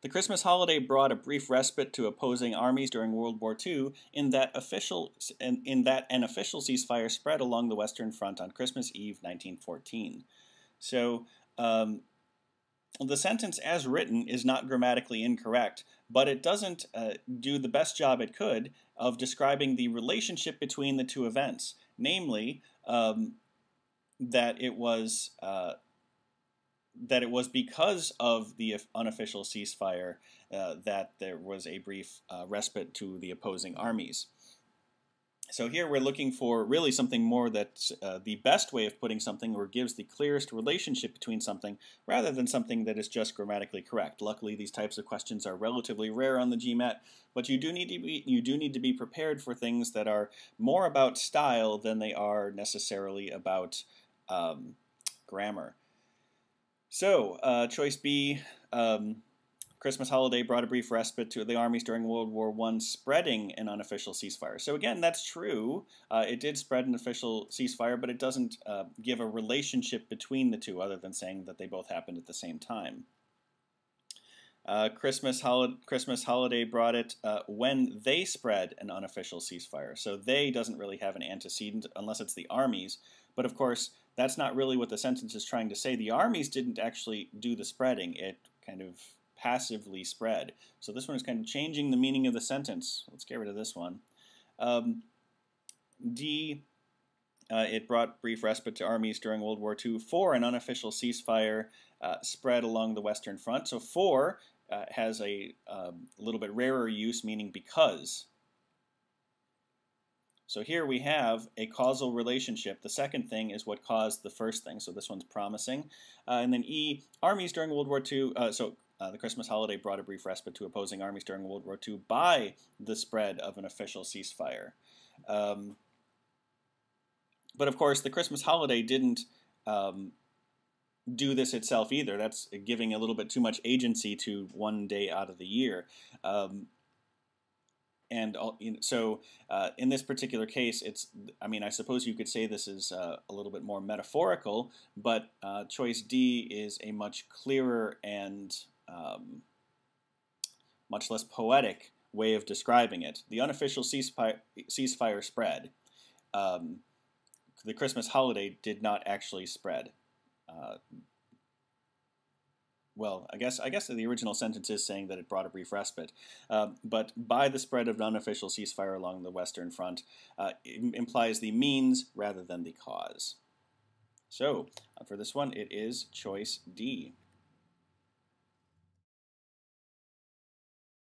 The Christmas holiday brought a brief respite to opposing armies during World War II in that, official, in that an official ceasefire spread along the Western Front on Christmas Eve 1914. So, um, the sentence as written is not grammatically incorrect, but it doesn't uh, do the best job it could of describing the relationship between the two events, namely um, that it was uh, that it was because of the unofficial ceasefire uh, that there was a brief uh, respite to the opposing armies. So here we're looking for really something more that's uh, the best way of putting something or gives the clearest relationship between something rather than something that is just grammatically correct. Luckily these types of questions are relatively rare on the GMAT, but you do need to be you do need to be prepared for things that are more about style than they are necessarily about um, grammar. So uh, choice B, um, Christmas holiday brought a brief respite to the armies during World War I, spreading an unofficial ceasefire. So again, that's true. Uh, it did spread an official ceasefire, but it doesn't uh, give a relationship between the two other than saying that they both happened at the same time. Uh, Christmas, hol Christmas holiday brought it uh, when they spread an unofficial ceasefire. So they doesn't really have an antecedent unless it's the armies. But of course, that's not really what the sentence is trying to say. The armies didn't actually do the spreading. It kind of passively spread. So this one is kind of changing the meaning of the sentence. Let's get rid of this one. Um, D, uh, it brought brief respite to armies during World War II for an unofficial ceasefire uh, spread along the Western Front. So for uh, has a um, little bit rarer use, meaning because. So here we have a causal relationship. The second thing is what caused the first thing. So this one's promising. Uh, and then E, armies during World War II. Uh, so uh, the Christmas holiday brought a brief respite to opposing armies during World War II by the spread of an official ceasefire. Um, but of course, the Christmas holiday didn't um, do this itself either. That's giving a little bit too much agency to one day out of the year. Um, and so uh, in this particular case, it's, I mean, I suppose you could say this is uh, a little bit more metaphorical, but uh, choice D is a much clearer and um, much less poetic way of describing it. The unofficial ceasefire, ceasefire spread. Um, the Christmas holiday did not actually spread. Well, I guess I guess the original sentence is saying that it brought a brief respite, uh, but by the spread of unofficial ceasefire along the Western Front uh, implies the means rather than the cause. So uh, for this one, it is choice D.